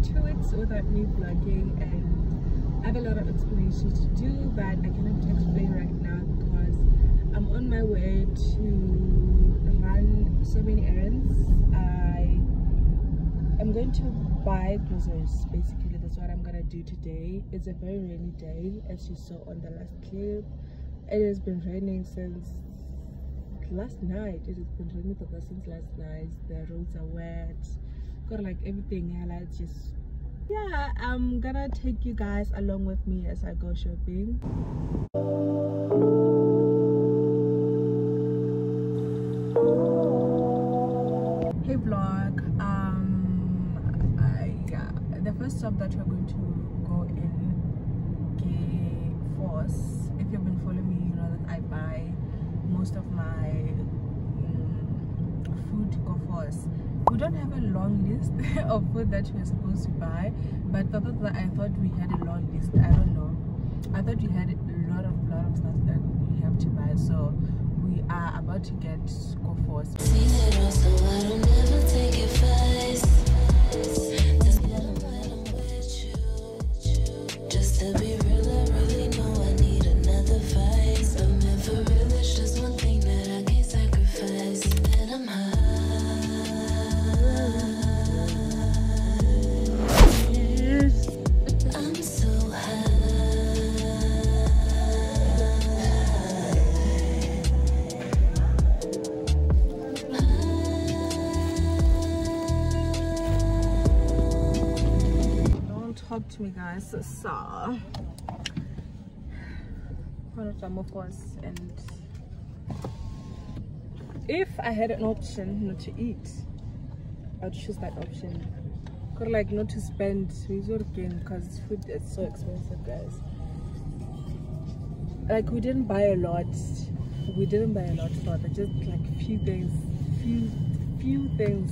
been two weeks without me vlogging and I have a lot of explanations to do but I cannot explain right now because I'm on my way to run so many errands. I am going to buy groceries basically that's what I'm gonna do today. It's a very rainy day as you saw on the last clip. It has been raining since last night it has been raining for since last night the roads are wet got like everything yeah like just yeah i'm gonna take you guys along with me as i go shopping hey vlog um I, yeah the first stop that we're going to go in gay force if you've been following me you know that i buy most of my um, food go first. We don't have a long list of food that we're supposed to buy, but the that I thought we had a long list. I don't know. I thought we had a lot of lot of stuff that we have to buy. So we are about to get go first. Me, guys. So, and if I had an option not to eat, I'd choose that option. Or like not to spend because food is so expensive, guys. Like we didn't buy a lot. We didn't buy a lot for. Just like few things, few few things.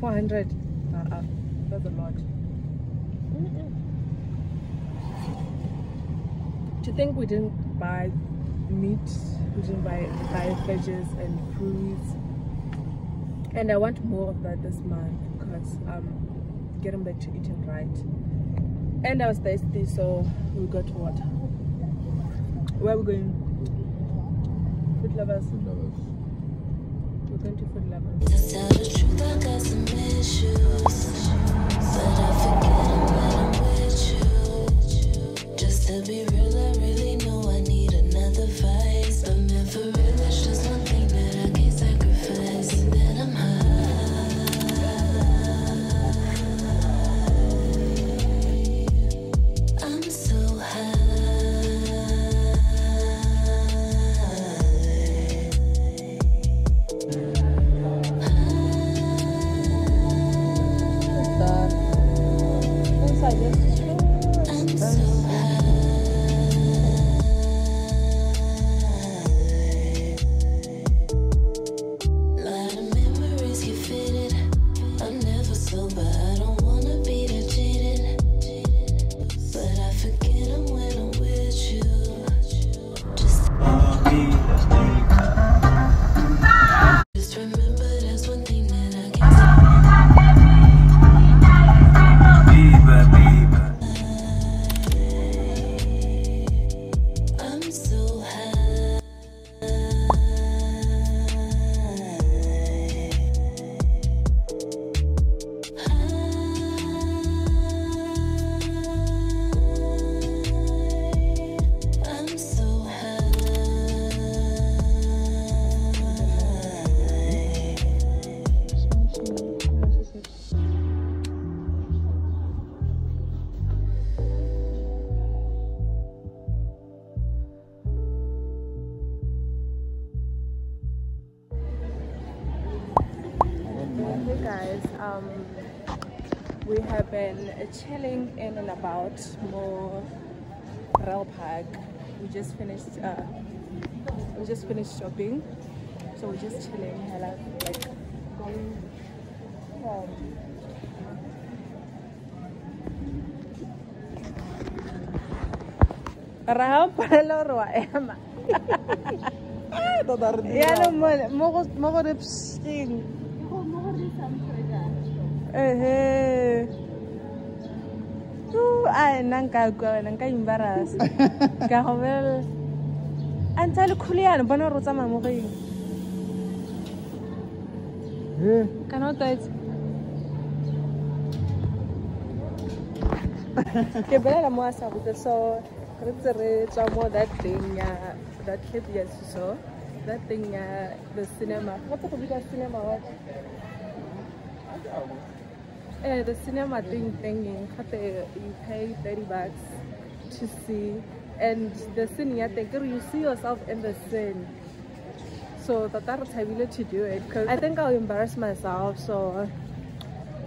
Four hundred. Uh, uh, that's a lot. To think we didn't buy meat, we didn't buy buy veggies and fruits, and I want more of that this month because I'm getting back to eating right. And I was thirsty, so we got water. Where are we going? Food lovers. We're going to food lovers. To tell the truth, I got some issues. But I forget to be real, um, we have been chilling in and about more Rail Park. We just finished. Uh, we just finished shopping, so we're just chilling. Hella, like going home. Rahel pala ro ema. Ya no mo go mo go repsing. Ehe. A nna nka kwa wena nka embarasa ka go bolelela a ntse a le yana bona o tsamaya mo go eng kana o taetse ke bolela mo a sa botse so re tse re tswa mo that thing ya that clip ya so that thing ya the cinema. What's go bika cinema what uh, the cinema thing thingy you pay 30 bucks to see. And the scene thing you see yourself in the scene. So that that's having to do it because I think I'll embarrass myself so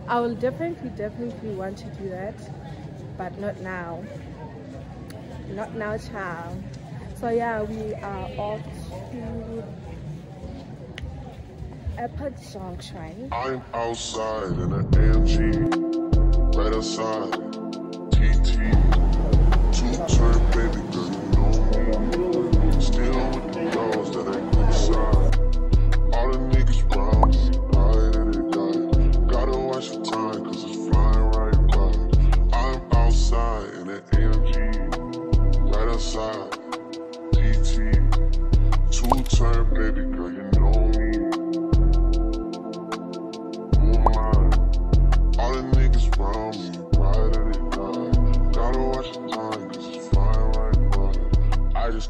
I will definitely definitely want to do that but not now. Not now child. So yeah we are off to Epic Junction I'm outside in an AMG, right outside, TT, two turn baby girl,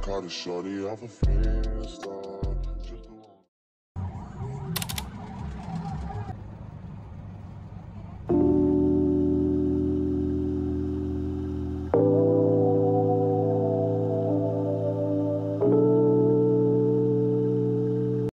caught a shorty off a Finsta.